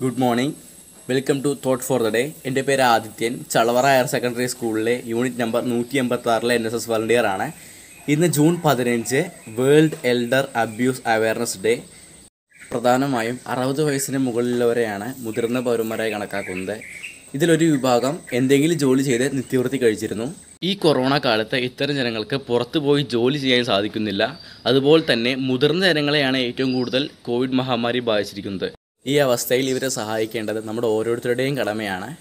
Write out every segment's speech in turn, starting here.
Good morning welcome to thought for the day എന്റെ പേര് Adithyan. Chalavara higher secondary സ്കൂളിലെ unit number നൂറ്റി എൺപത്തി ആറിലെ എൻ എസ് എസ് വളണ്ടിയർ ആണ്. ഇന്ന് ജൂൺ പതിനഞ്ച് world elder abuse awareness day പ്രധാനമായും അറുപത് വയസ്സിന് മുകളിലുള്ളവരെയാണ് മുതിർന്ന പൗരന്മാരായി കണക്കാക്കുന്നത്. ഇതിലൊരു വിഭാഗം എന്തെങ്കിലും ജോലി ചെയ്ത് നിത്യവൃത്തി കഴിച്ചിരുന്നു. ഈ കൊറോണ കാലത്ത് ഇത്തരം ജനങ്ങൾക്ക് പുറത്തു പോയി ജോലി ചെയ്യാൻ സാധിക്കുന്നില്ല. അതുപോലെ തന്നെ മുതിർന്ന ജനങ്ങളെയാണ് ഏറ്റവും കൂടുതൽ കോവിഡ് മഹാമാരി ബാധിച്ചിരിക്കുന്നത്. ഈ അവസ്ഥയിൽ ഇവരെ സഹായിക്കേണ്ടത് നമ്മുടെ ഓരോരുത്തരുടെയും കടമയാണ്.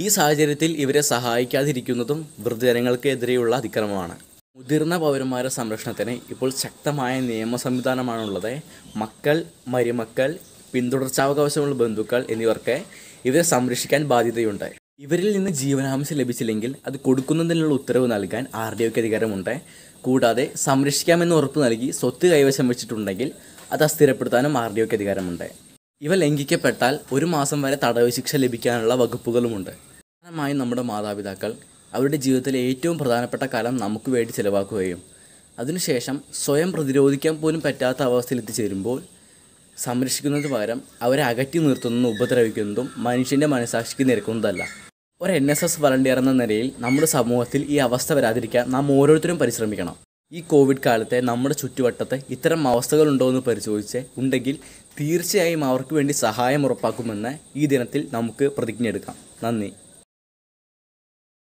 ഈ സാഹചര്യത്തിൽ ഇവരെ സഹായിക്കാതിരിക്കുന്നതും വൃദ്ധജനങ്ങൾക്കെതിരെയുള്ള അതിക്രമമാണ്. മുതിർന്ന പൗരന്മാരുടെ സംരക്ഷണത്തിന് ഇപ്പോൾ ശക്തമായ നിയമ സംവിധാനമാണുള്ളത്. മക്കൾ മരുമക്കൾ പിന്തുടർച്ചാവകാശമുള്ള ബന്ധുക്കൾ എന്നിവർക്ക് ഇവരെ സംരക്ഷിക്കാൻ ബാധ്യതയുണ്ട്. ഇവരിൽ നിന്ന് ജീവനാംശം ലഭിച്ചില്ലെങ്കിൽ അത് കൊടുക്കുന്നതിനുള്ള ഉത്തരവ് നൽകാൻ ആർ ഡി ഒക്ക് അധികാരമുണ്ട്. കൂടാതെ സംരക്ഷിക്കാമെന്ന് ഉറപ്പ് നൽകി സ്വത്ത് കൈവശം വെച്ചിട്ടുണ്ടെങ്കിൽ അത് അസ്ഥിരപ്പെടുത്താനും ആർ ഡി ഒക്ക് അധികാരമുണ്ട്. ഇവ ലംഘിക്കപ്പെട്ടാൽ ഒരു മാസം വരെ തടവ് ശിക്ഷ ലഭിക്കാനുള്ള വകുപ്പുകളുമുണ്ട്. പ്രധാനമായും നമ്മുടെ മാതാപിതാക്കൾ അവരുടെ ജീവിതത്തിലെ ഏറ്റവും പ്രധാനപ്പെട്ട കാലം നമുക്ക് വേണ്ടി ചിലവാക്കുകയും അതിനുശേഷം സ്വയം പ്രതിരോധിക്കാൻ പോലും പറ്റാത്ത അവസ്ഥയിൽ എത്തിച്ചേരുമ്പോൾ സംരക്ഷിക്കുന്നത് പകരം അവരെ അകറ്റി നിർത്തുന്നതും ഉപദ്രവിക്കുന്നതും മനുഷ്യന്റെ മനസാക്ഷിക്ക് നിരക്കുന്നതല്ല. ഒരു എൻ എസ് എസ് വളണ്ടിയർ എന്ന നിലയിൽ നമ്മുടെ സമൂഹത്തിൽ ഈ അവസ്ഥ വരാതിരിക്കാൻ നാം ഓരോരുത്തരും പരിശ്രമിക്കണം. ഈ കോവിഡ് കാലത്തെ നമ്മുടെ ചുറ്റുവട്ടത്തെ ഇത്തരം അവസ്ഥകളുണ്ടോ എന്ന് പരിശോധിച്ച് ഉണ്ടെങ്കിൽ തീർച്ചയായും അവർക്ക് വേണ്ടി സഹായം ഉറപ്പാക്കുമെന്ന് ഈ ദിനത്തിൽ നമുക്ക് പ്രതിജ്ഞ എടുക്കാം നന്ദി.